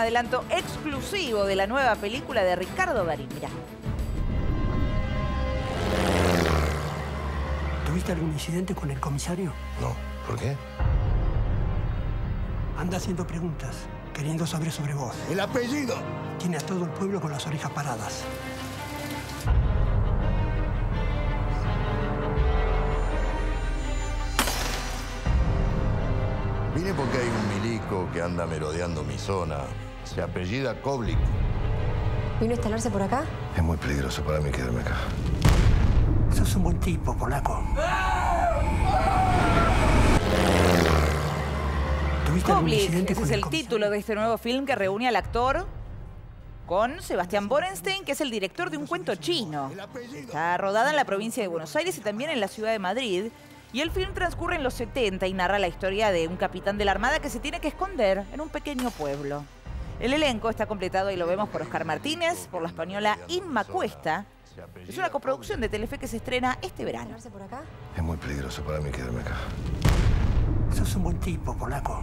Adelanto exclusivo de la nueva película de Ricardo Darín. Mirá. ¿Tuviste algún incidente con el comisario? No. ¿Por qué? Anda haciendo preguntas, queriendo saber sobre vos. ¡El apellido! Tiene a todo el pueblo con las orejas paradas. Vine porque hay un milico que anda merodeando mi zona. Se apellida Koblik. ¿Vino a instalarse por acá? Es muy peligroso para mí quedarme acá. Sos un buen tipo, polaco. ¿Tuviste algún Koblik, ese es el título de este nuevo film que reúne al actor con Sebastián Borenstein, que es el director de un cuento chino. Está rodada en la provincia de Buenos Aires y también en la ciudad de Madrid. Y el film transcurre en los 70 y narra la historia de un capitán de la Armada que se tiene que esconder en un pequeño pueblo. El elenco está completado y lo vemos por Oscar Martínez, por la española Inma Cuesta. Es una coproducción de Telefe que se estrena este verano. ¿Instalarse por acá? Es muy peligroso para mí quedarme acá. Sos un buen tipo, polaco.